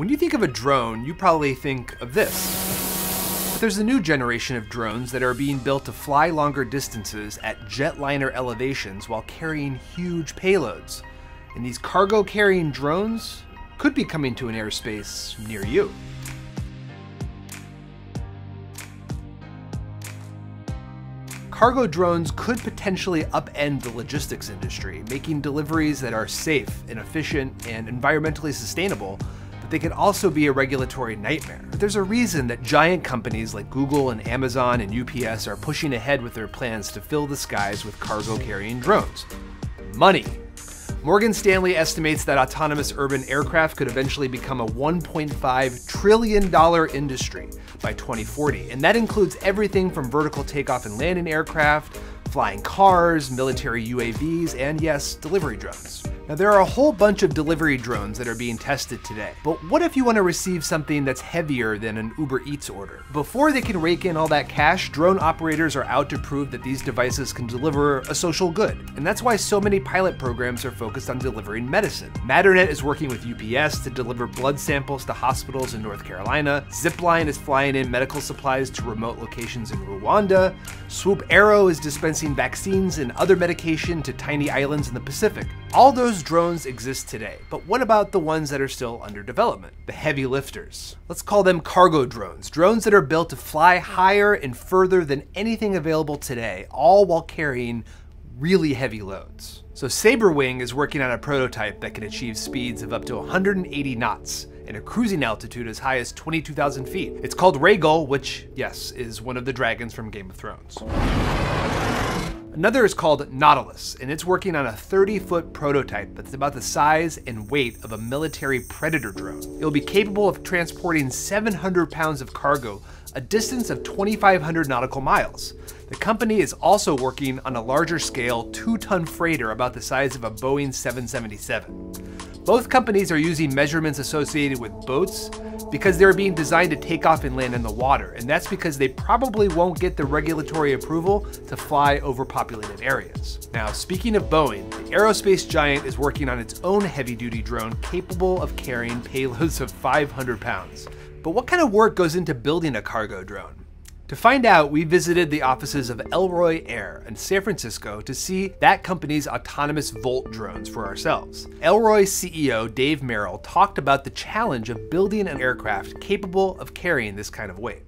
When you think of a drone, you probably think of this. But there's a new generation of drones that are being built to fly longer distances at jetliner elevations while carrying huge payloads. And these cargo carrying drones could be coming to an airspace near you. Cargo drones could potentially upend the logistics industry, making deliveries that are safe and efficient and environmentally sustainable, they could also be a regulatory nightmare. But there's a reason that giant companies like Google and Amazon and UPS are pushing ahead with their plans to fill the skies with cargo carrying drones. Money. Morgan Stanley estimates that autonomous urban aircraft could eventually become a $1.5 trillion industry by 2040, and that includes everything from vertical takeoff and landing aircraft, flying cars, military UAVs, and yes, delivery drones. Now, there are a whole bunch of delivery drones that are being tested today, but what if you want to receive something that's heavier than an Uber Eats order? Before they can rake in all that cash, drone operators are out to prove that these devices can deliver a social good, and that's why so many pilot programs are focused on delivering medicine. Matternet is working with UPS to deliver blood samples to hospitals in North Carolina, Zipline is flying in medical supplies to remote locations in Rwanda, Swoop Aero is dispensing vaccines and other medication to tiny islands in the Pacific. All those drones exist today, but what about the ones that are still under development? The heavy lifters. Let's call them cargo drones, drones that are built to fly higher and further than anything available today, all while carrying really heavy loads. So Sabrewing is working on a prototype that can achieve speeds of up to 180 knots and a cruising altitude as high as 22,000 feet. It's called Rhaegal, which, yes, is one of the dragons from Game of Thrones. Another is called Natilus, and it's working on a 30 foot prototype that's about the size and weight of a military Predator drone. It'll be capable of transporting 700 pounds of cargo, a distance of 2,500 nautical miles. The company is also working on a larger scale two ton freighter about the size of a Boeing 777. Both companies are using measurements associated with boats because they're being designed to take off and land in the water, and that's because they probably won't get the regulatory approval to fly over populated areas. Now, speaking of Boeing, the aerospace giant is working on its own heavy duty drone capable of carrying payloads of 500 pounds. But what kind of work goes into building a cargo drone? To find out, we visited the offices of Elroy Air in San Francisco to see that company's autonomous VTOL drones for ourselves. Elroy's CEO, Dave Merrill, talked about the challenge of building an aircraft capable of carrying this kind of weight.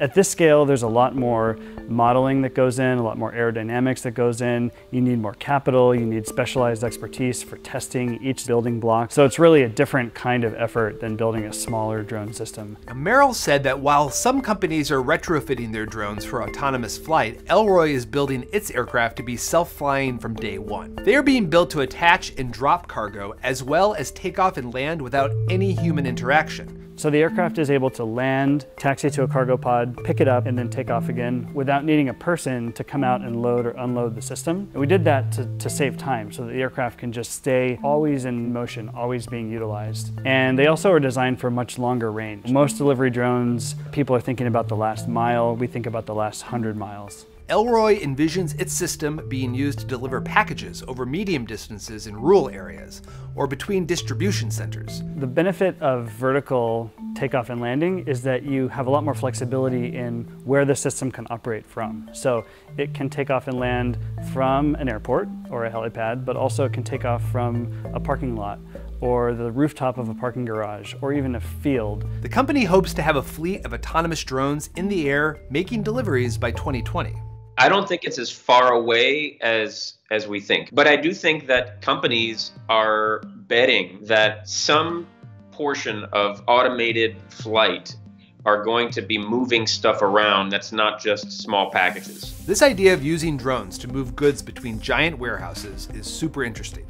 At this scale, there's a lot more modeling that goes in, a lot more aerodynamics that goes in. You need more capital, you need specialized expertise for testing each building block. So it's really a different kind of effort than building a smaller drone system. Now, Merrill said that while some companies are retrofitting their drones for autonomous flight, Elroy is building its aircraft to be self-flying from day one. They are being built to attach and drop cargo, as well as take off and land without any human interaction. So the aircraft is able to land, taxi to a cargo pod, pick it up, and then take off again without needing a person to come out and load or unload the system. And we did that to, to save time so that the aircraft can just stay always in motion, always being utilized. And they also are designed for much longer range. Most delivery drones, people are thinking about the last mile, we think about the last 100 miles. Elroy envisions its system being used to deliver packages over medium distances in rural areas or between distribution centers. The benefit of vertical takeoff and landing is that you have a lot more flexibility in where the system can operate from. So it can take off and land from an airport or a helipad, but also it can take off from a parking lot or the rooftop of a parking garage, or even a field. The company hopes to have a fleet of autonomous drones in the air making deliveries by 2020. I don't think it's as far away as as we think. But I do think that companies are betting that some portion of automated flight are going to be moving stuff around that's not just small packages. This idea of using drones to move goods between giant warehouses is super interesting,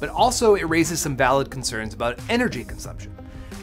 but also it raises some valid concerns about energy consumption.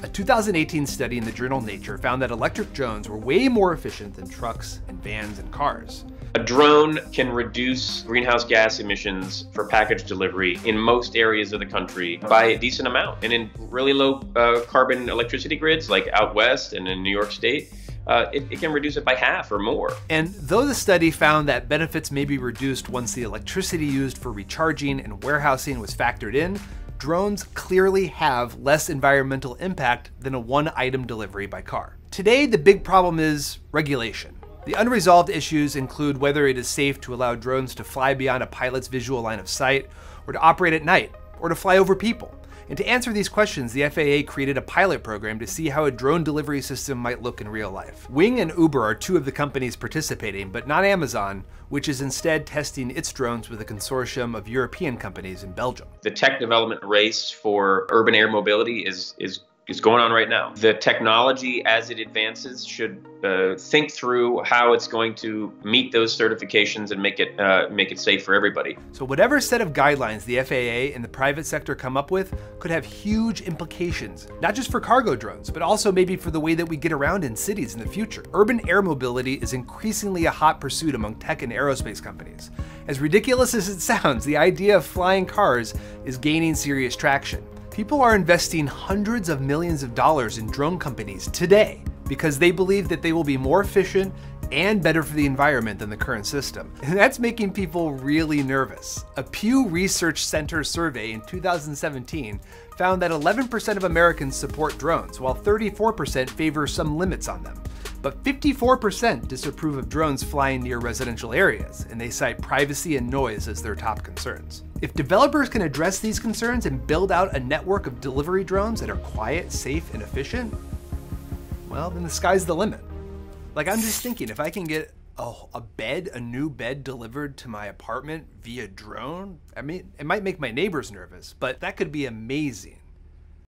A 2018 study in the journal Nature found that electric drones were way more efficient than trucks and vans and cars. A drone can reduce greenhouse gas emissions for package delivery in most areas of the country by a decent amount. And in really low uh, carbon electricity grids like out west and in New York State, uh, it, it, can reduce it by half or more. And though the study found that benefits may be reduced once the electricity used for recharging and warehousing was factored in, drones clearly have less environmental impact than a one item delivery by car. Today, the big problem is regulation. The unresolved issues include whether it is safe to allow drones to fly beyond a pilot's visual line of sight, or to operate at night, or to fly over people. And to answer these questions, the FAA created a pilot program to see how a drone delivery system might look in real life. Wing and Uber are two of the companies participating, but not Amazon, which is instead testing its drones with a consortium of European companies in Belgium. The tech development race for urban air mobility is, is is going on right now. The technology, as it advances, should uh, think through how it's going to meet those certifications and make it uh, make it safe for everybody. So whatever set of guidelines the FAA and the private sector come up with could have huge implications, not just for cargo drones, but also maybe for the way that we get around in cities in the future. Urban air mobility is increasingly a hot pursuit among tech and aerospace companies. As ridiculous as it sounds, the idea of flying cars is gaining serious traction. People are investing hundreds of millions of dollars in drone companies today because they believe that they will be more efficient and better for the environment than the current system. And that's making people really nervous. A Pew Research Center survey in 2017 found that 11% of Americans support drones, while 34% favor some limits on them. But 54% disapprove of drones flying near residential areas, and they cite privacy and noise as their top concerns. If developers can address these concerns and build out a network of delivery drones that are quiet, safe, and efficient, well, then the sky's the limit. Like, I'm just thinking, if I can get a bed, a new bed delivered to my apartment via drone, I mean, it might make my neighbors nervous, but that could be amazing.